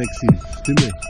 sexy. Ay,